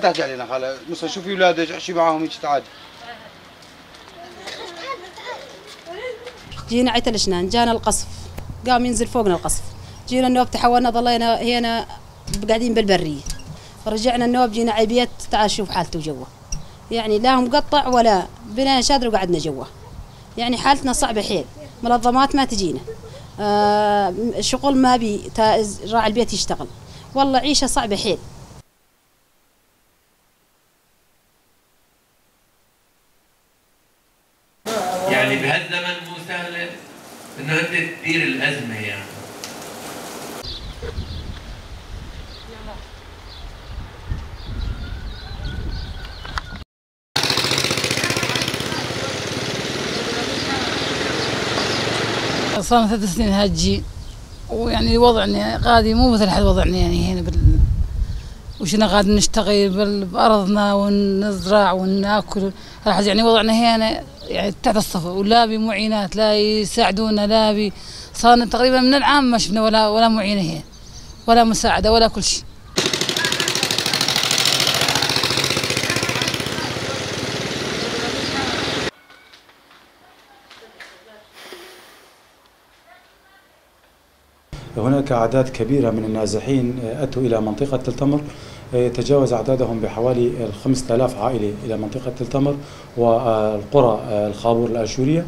تحكي علينا خالة. مثلا شوفي اولادك احكي معاهم هيك تعال. جينا عيت الاشنان جانا القصف. قام ينزل فوقنا القصف. جينا النوب تحولنا ضلينا هنا قاعدين بالبرية. رجعنا النوب جينا عيبيت تعال شوف حالته جوا. يعني لا مقطع ولا بنا شادر وقعدنا جوا. يعني حالتنا صعبة حيل. منظمات ما تجينا. آه شغل ما بي راعي البيت يشتغل. والله عيشة صعبة حيل. يعني بهالزمن مو سهله إنه أنت تدير الأزمة يعني. صار لنا ثلاث سنين هاجين ويعني وضعنا قاعد مو مثل حد وضعنا يعني هنا بال وشنا قاعد نشتغل بأرضنا ونزرع وناكل. راح يعني وضعنا هنا يعني تحت الصفر ولا بمعينات لا يساعدونا لا بي صار تقريبا من العام ما شفنا ولا ولا معينة هنا ولا مساعدة ولا كل شيء. هناك أعداد كبيرة من النازحين أتوا إلى منطقة تلتمر يتجاوز أعدادهم بحوالي 5000 عائلة إلى منطقة تلتمر والقرى الخابور الآشورية.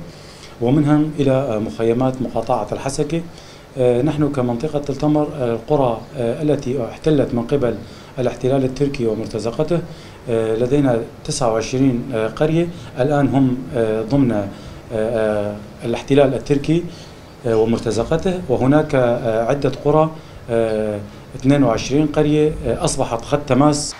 ومنهم إلى مخيمات مقاطعة الحسكة. نحن كمنطقة تلتمر القرى التي احتلت من قبل الاحتلال التركي ومرتزقته لدينا 29 قرية. الآن هم ضمن الاحتلال التركي. ومرتزقته. وهناك عدة قرى 22 قرية أصبحت خط تماس.